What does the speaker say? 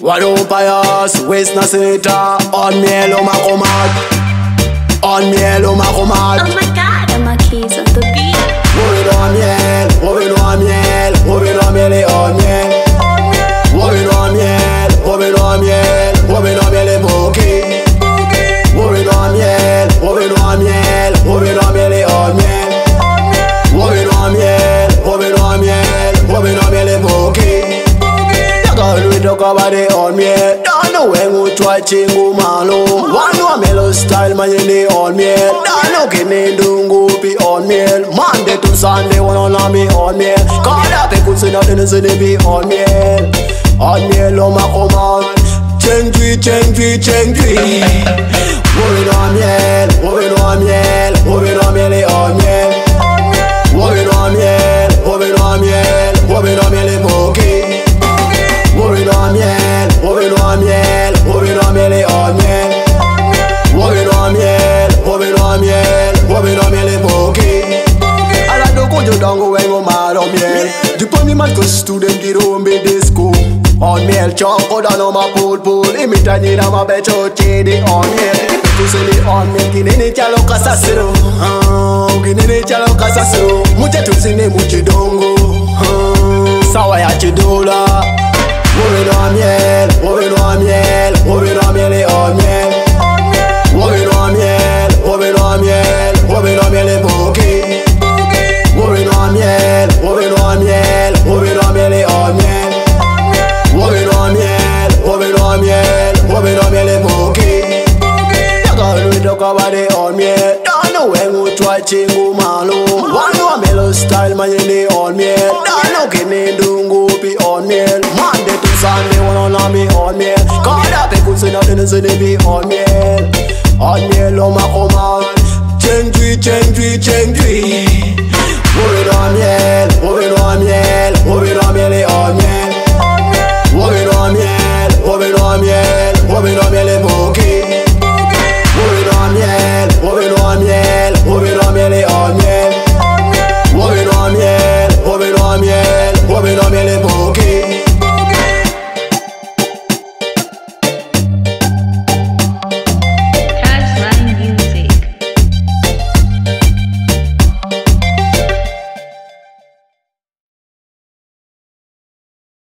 Walompaya, West Nasita, on Mielo Macomat, on Mielo Macomat. Girl, we talk about it on me. Don't know when we try chingu malo. One know mellow style, man, you need on me. Don't know can they do be on me. Monday to Sunday, one on me on me. Call up and say nothing is they be on me. On me, lo ma command. Change, change, change. Moving on me, Depo mi mat kos student ki do mbe disko On mel chan kodan an ma pol pol E mi tanyi dan ma be on mel Petu se li on mel ki nene chalo kasasiro Ki nene chalo kasasiro Muje tu sine muje dongo Sawa ya chidola Mwe do mel ကဘာတဲ့အောင်မြဲဒါလို့ဝဲငိုကြွားချင်းကိုမလို့ဝါလို့မဲလို့ style မရင်နေအောင်မြဲဒါလို့ကနေဒုံကိုပြီးအောင်မြဲမန်တဲ့သူစားနေဝန်လာမီအောင်မြဲကာရပဲကိုစနာတဲ့စနေပြီးအောင်မြဲအောင်မြဲလို့မခေါ်မချင်းကြီးချင်းကြီးချင်းကြီးဝရရမြဲ